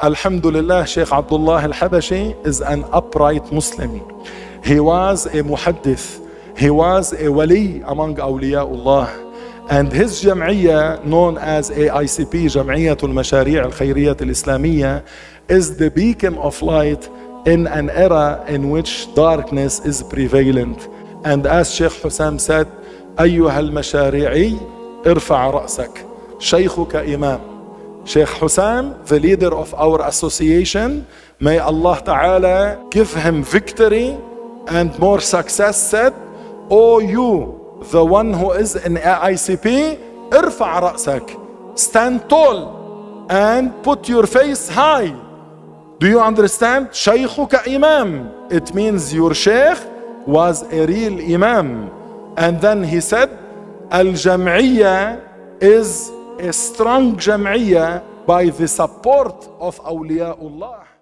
Alhamdulillah, Sheikh Abdullah al-Habashi is an upright Muslim. He was a muhaddith. He was a wali among awliyaullah. And his jam'iyya, known as AICP, Jam'iyyatul Mashari' al-Khairiyyat al-Islamiyya, is the beacon of light in an era in which darkness is prevalent. And as Sheikh Hussam said, أيها المشاريعي ارفع رأسك شيخك إمام Sheikh Hussam, the leader of our association. May Allah Ta'ala give him victory and more success said, O you, the one who is in AICP, irfa' ra'sak, stand tall and put your face high. Do you understand? Shaykhuka imam. It means your sheikh was a real imam. And then he said, Al-Jam'iyya is a strong jam'iyya by the support of awliyaullah.